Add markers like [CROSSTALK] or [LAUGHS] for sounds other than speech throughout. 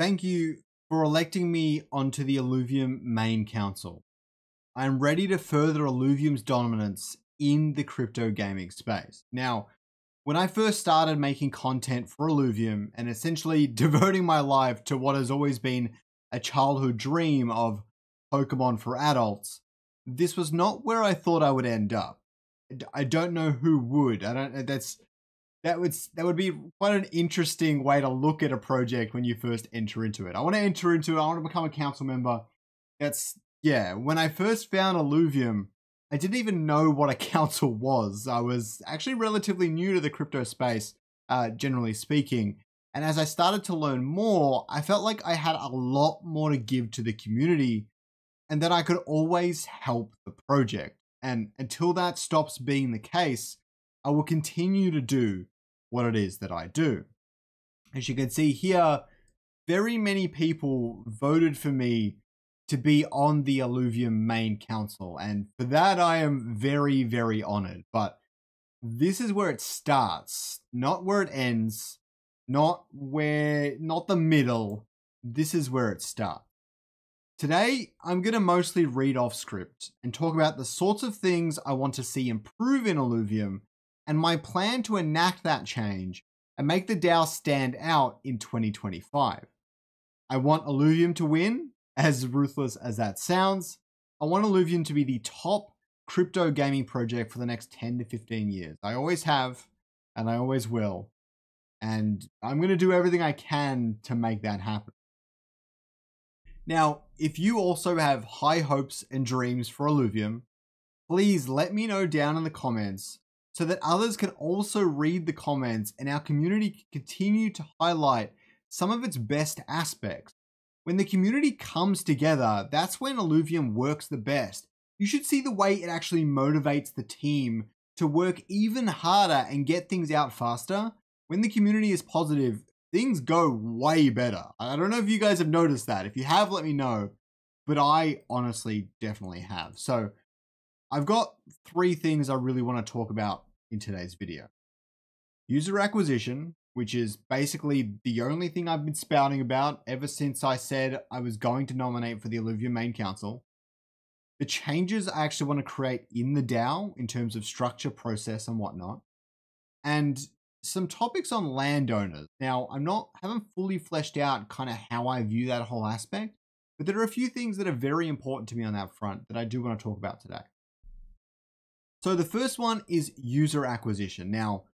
thank you for electing me onto the Illuvium main council. I am ready to further Illuvium's dominance in the crypto gaming space. Now, when I first started making content for Illuvium and essentially [LAUGHS] devoting my life to what has always been a childhood dream of Pokemon for adults, this was not where I thought I would end up. I don't know who would. I don't. That's that would that would be quite an interesting way to look at a project when you first enter into it. I want to enter into it. I want to become a council member. That's yeah. When I first found Illuvium, I didn't even know what a [LAUGHS] council was. I was actually relatively new to the crypto space, uh, generally speaking. And as I started to learn more, I felt like I had a lot more to give to the community and that I could always help the project. And until that stops being the case, I will continue to do what it is that I do. As you can see here, very many people voted for me to be on the Illuvium main council, and for that I am very, very honored. But this is where it starts, not where it ends, not where, not the middle. This is where it starts. Today, I'm going to mostly read off script and talk about the sorts of things I want to see improve in Illuvium and my plan to enact that change and make the DAO stand out in 2025. I want Illuvium to win, as ruthless as that sounds. I want Illuvium to be the top crypto gaming project for the next 10 to 15 years. I always have, and I always will. And I'm going to do everything I can to make that happen. Now, if you also have high hopes and dreams for Illuvium, please let me know down in the comments so that others can also read the comments and our community can continue to highlight some of its best aspects. When the community comes together, that's when Illuvium works the best. You should see the way it actually motivates the team to work even harder and get things out faster. When the community is positive, things go way better. I don't know if you guys have noticed that. If you have, let me know. But I honestly definitely have. So I've got three things I really want to talk about in today's video. User acquisition, which is basically the only thing I've been spouting about ever since I said I was going to nominate for the Illuvium Main Council. The changes I actually want to create in the DAO in terms of structure, process, and whatnot. And some topics on landowners. Now, I'm not haven't fully fleshed out kind of how I view that whole aspect, but there are a few things that are very important to me on that front that I do want to talk about today. So the first one is user acquisition. Now,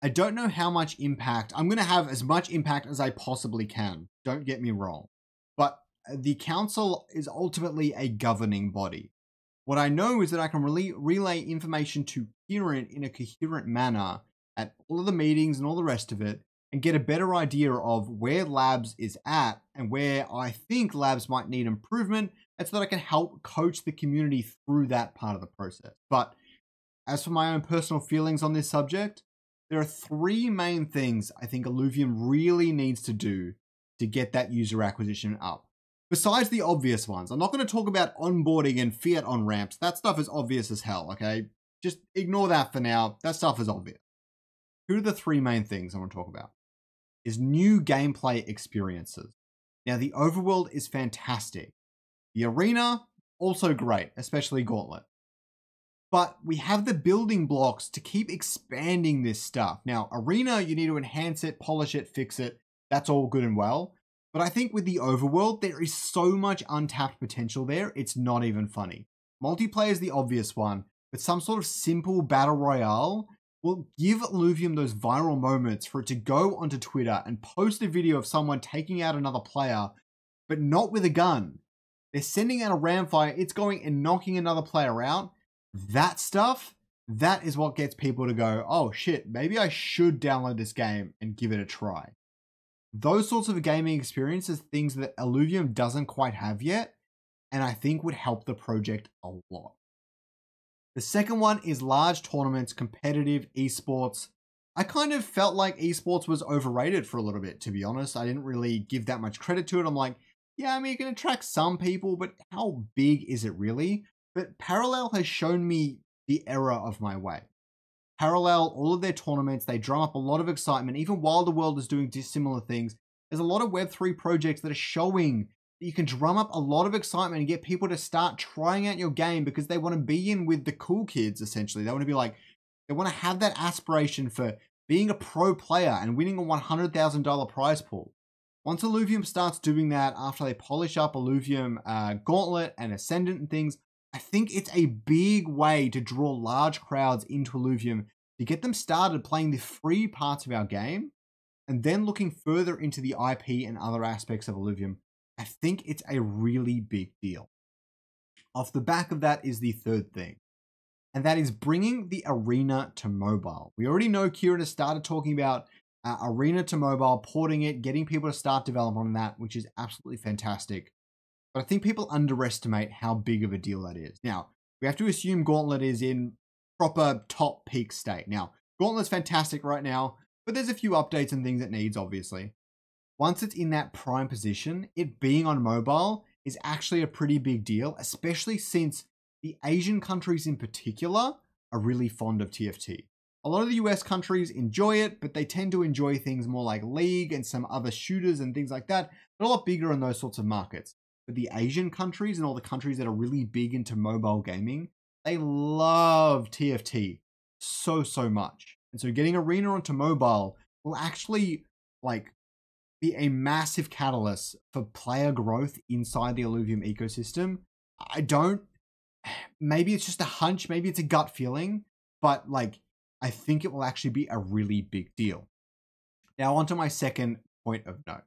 I don't know how much impact, I'm going to have as much impact as I possibly can. Don't get me wrong. But the council is ultimately a governing body. What I know is that I can relay, relay information to coherent in a coherent manner at all of the meetings and all the rest of it and get a better idea of where labs is at and where I think labs might need improvement and so that I can help coach the community through that part of the process. But as for my own personal feelings on this subject, there are three main things I think Illuvium really needs to do to get that user acquisition up. Besides the obvious ones, I'm not going to talk about onboarding and fiat on ramps. That stuff is obvious as hell, okay? Just ignore that for now. That stuff is obvious. Who are the three main things I want to talk about? Is new gameplay experiences. Now, the overworld is fantastic. The arena, also great, especially Gauntlet but we have the building blocks to keep expanding this stuff. Now, Arena, you need to enhance it, polish it, fix it. That's all good and well. But I think with the overworld, there is so much untapped potential there, it's not even funny. Multiplayer is the obvious one, but some sort of simple battle royale will give Illuvium those viral moments for it to go onto Twitter and post a video of someone taking out another player, but not with a gun. They're sending out a ramfire, it's going and knocking another player out, that stuff, that is what gets people to go, oh shit, maybe I should download this game and give it a try. Those sorts of gaming experiences, things that Illuvium doesn't quite have yet, and I think would help the project a lot. The second one is large tournaments, competitive esports. I kind of felt like esports was overrated for a little bit, to be honest. I didn't really give that much credit to it. I'm like, yeah, I mean, it can attract some people, but how big is it really? But Parallel has shown me the error of my way. Parallel, all of their tournaments, they drum up a lot of excitement. Even while the World is doing dissimilar things. There's a lot of Web3 projects that are showing that you can drum up a lot of excitement and get people to start trying out your game because they want to be in with the cool kids, essentially. They want to be like, they want to have that aspiration for being a pro player and winning a $100,000 prize pool. Once Illuvium starts doing that, after they polish up Illuvium uh, Gauntlet and Ascendant and things, I think it's a big way to draw large crowds into Illuvium to get them started playing the free parts of our game and then looking further into the IP and other aspects of Illuvium. I think it's a really big deal. Off the back of that is the third thing, and that is bringing the arena to mobile. We already know Kieran has started talking about uh, arena to mobile, porting it, getting people to start development on that, which is absolutely fantastic. But I think people underestimate how big of a deal that is. Now, we have to assume Gauntlet is in proper top peak state. Now, Gauntlet's fantastic right now, but there's a few updates and things it needs, obviously. Once it's in that prime position, it being on mobile is actually a pretty big deal, especially since the Asian countries in particular are really fond of TFT. A lot of the US countries enjoy it, but they tend to enjoy things more like League and some other shooters and things like that. They're a lot bigger in those sorts of markets. But the Asian countries and all the countries that are really big into mobile gaming, they love TFT so, so much. And so getting Arena onto mobile will actually like be a massive catalyst for player growth inside the Illuvium ecosystem. I don't maybe it's just a hunch, maybe it's a gut feeling, but like I think it will actually be a really big deal. Now onto my second point of note.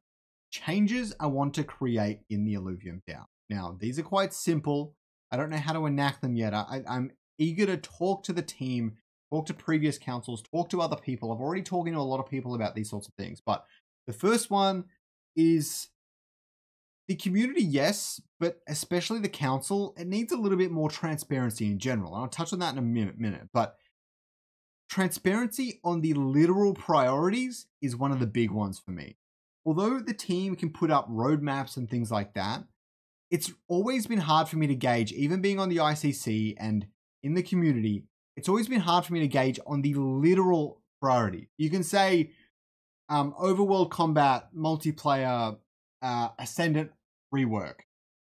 Changes I want to create in the Illuvium DAO. Now, these are quite simple. I don't know how to enact them yet. I, I'm eager to talk to the team, talk to previous councils, talk to other people. I've already talking to a lot of people about these sorts of things. But the first one is the community, yes, but especially the council, it needs a little bit more transparency in general. And I'll touch on that in a minute, minute. But transparency on the literal priorities is one of the big ones for me although the team can put up roadmaps and things like that, it's always been hard for me to gauge, even being on the ICC and in the community, it's always been hard for me to gauge on the literal priority. You can say um, overworld combat, multiplayer, uh, ascendant rework,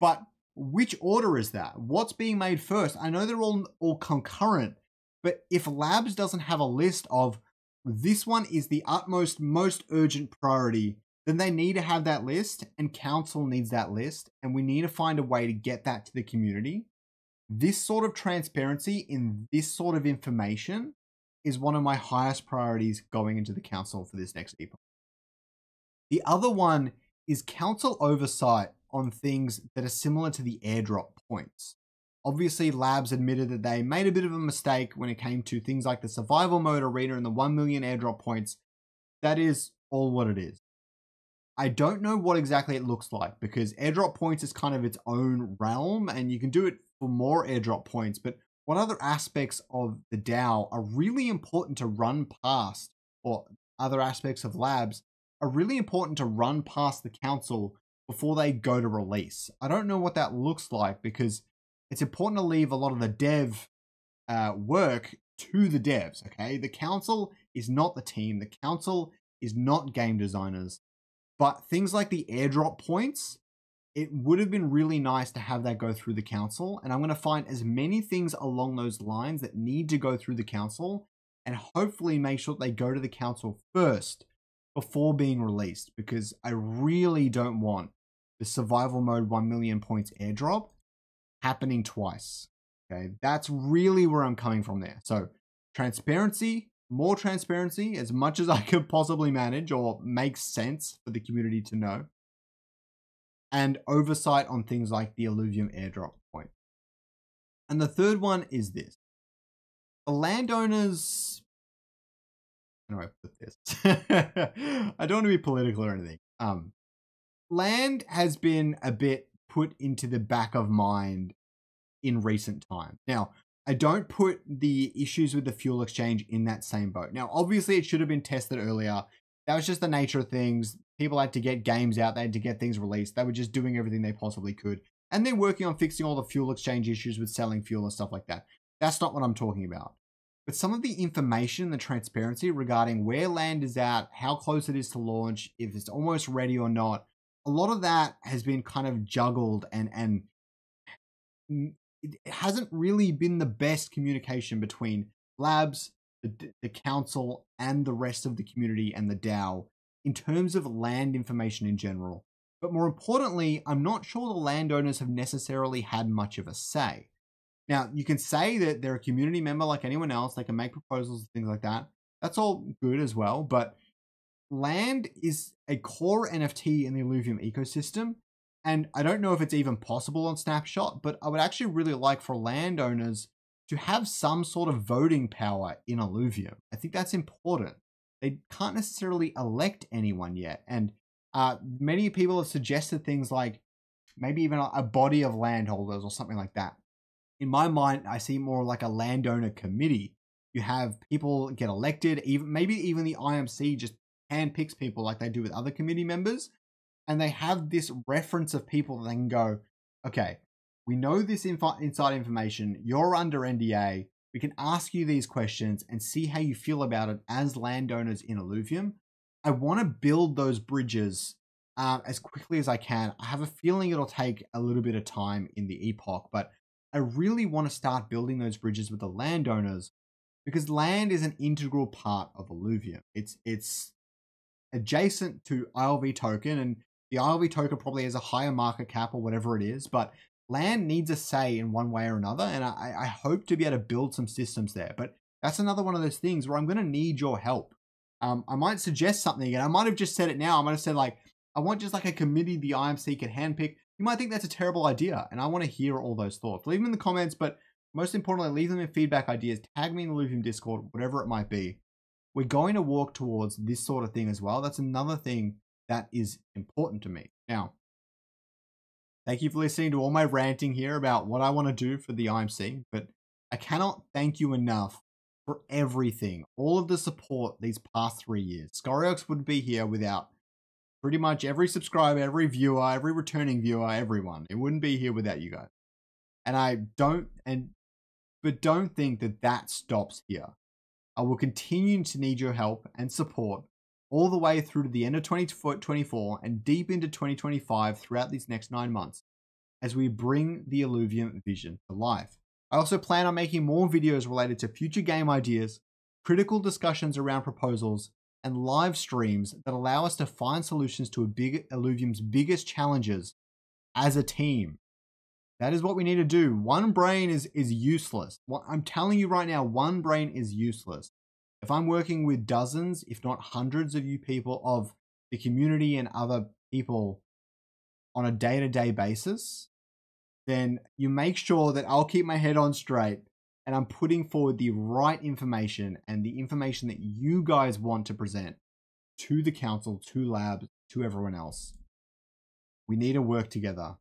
but which order is that? What's being made first? I know they're all all concurrent, but if Labs doesn't have a list of this one is the utmost, most urgent priority then they need to have that list and council needs that list and we need to find a way to get that to the community. This sort of transparency in this sort of information is one of my highest priorities going into the council for this next epoch the other one is council oversight on things that are similar to the airdrop points. Obviously labs admitted that they made a bit of a mistake when it came to things like the survival mode arena and the 1 million airdrop points. That is all what it is I don't know what exactly it looks like because airdrop points is kind of its own realm and you can do it for more airdrop points. But what other aspects of the DAO are really important to run past, or other aspects of labs are really important to run past the council before they go to release? I don't know what that looks like because it's important to leave a lot of the dev uh, work to the devs, okay? The council is not the team, the council is not game designers but things like the airdrop points, it would have been really nice to have that go through the council. And I'm going to find as many things along those lines that need to go through the council and hopefully make sure they go to the council first before being released because I really don't want the survival mode 1 million points airdrop happening twice. Okay, that's really where I'm coming from there. So, transparency, more transparency as much as I [LAUGHS] could possibly manage or make sense for the community to know, and oversight on things like the Illuvium airdrop point. And the third one is this the landowners. How do I put this? [LAUGHS] I don't want to be political or anything. Um, land has been a bit put into the back of mind in recent time. Now, I don't put the issues with the fuel exchange in that same boat. Now, obviously, it should have been tested earlier. That was just the nature of things. People had to get games out, they had to get things released. They were just doing everything they possibly could. And they're working on fixing all the fuel exchange issues with selling fuel and stuff like that. That's not what I'm talking about. but some of the information, and the transparency regarding where land is at, how close it is to launch, if it's almost ready or not, a lot of that has been kind of juggled and and it hasn't really been the best communication between labs, the, the council, and the rest of the community and the DAO in terms of land information in general. But more importantly, I'm not sure the landowners have necessarily had much of a say. Now, you can say that they're a community member like anyone else, they can make proposals and things like that. That's all good as well, but land is a core NFT in the Illuvium ecosystem. And I don't know if it's even possible on Snapshot, but I would actually really like for landowners to have some sort of voting power in Illuvium. I think that's important. They can't necessarily elect anyone yet. And uh, many people have suggested things like maybe even a, a body of landholders or something like that. In my mind, I see more like a landowner committee. You have people get elected, even maybe even the IMC just handpicks people like they do with other committee members, and they have this reference of people that can go, okay, we know this inf- inside information. You're under NDA. We can ask you these questions and see how you feel about it as landowners in Illuvium. I want to build those bridges uh, as quickly as I can. I have a feeling it'll take a little bit of time in the epoch, but I really want to start building those bridges with the landowners because land is an integral part of Illuvium. It's it's adjacent to ILV token, and the ILV token probably has a higher market cap or whatever it is, but land needs a say in one way or another, and I, I hope to be able to build some systems there. But that's another one of those things where I'm going to need your help. Um, I might suggest something, and I might have just said it now. I might have said like, I want just like a committee the IMC can handpick. You might think that's a terrible idea, and I want to hear all those thoughts. Leave them in the comments, but most importantly, leave them in feedback ideas. Tag me in the Illuvium Discord, whatever it might be. We're going to walk towards this sort of thing as well. That's another thing that is important to me. Now, thank you for listening to all my ranting here about what I want to do for the IMC, but I cannot thank you enough for everything, all of the support these past three years. Scoriox would be here without pretty much every subscriber, every viewer, every returning viewer, everyone. It wouldn't be here without you guys. And I don't, and, but don't think that that stops here. I will continue to need your help and support all the way through to the end of 2024 and deep into 2025 throughout these next nine months as we bring the Illuvium vision to life. I also plan on making more videos related to future game ideas, critical discussions around proposals, and live streams that allow us to find solutions to big Illuvium's biggest challenges as a team. That is what we need to do. One brain is is useless. I'm telling you right now, one brain is useless. If I'm working with dozens, if not hundreds of you people of the community and other people on a day-to-day basis, then you make sure that I'll keep my head on straight and I'm putting forward the right information and the information that you guys want to present to the council, to labs, to everyone else. We need to work together.